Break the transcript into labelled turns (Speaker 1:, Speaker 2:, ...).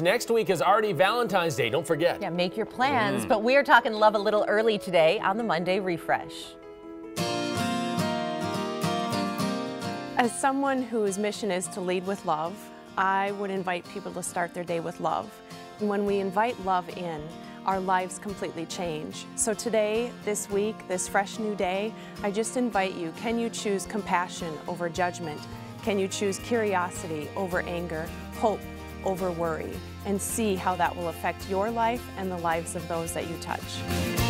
Speaker 1: Next week is already Valentine's Day. Don't forget.
Speaker 2: Yeah, make your plans. Mm. But we are talking love a little early today on the Monday refresh.
Speaker 3: As someone whose mission is to lead with love, I would invite people to start their day with love. And when we invite love in, our lives completely change. So today, this week, this fresh new day, I just invite you, can you choose compassion over judgment? Can you choose curiosity over anger, hope over worry, and see how that will affect your life and the lives of those that you touch?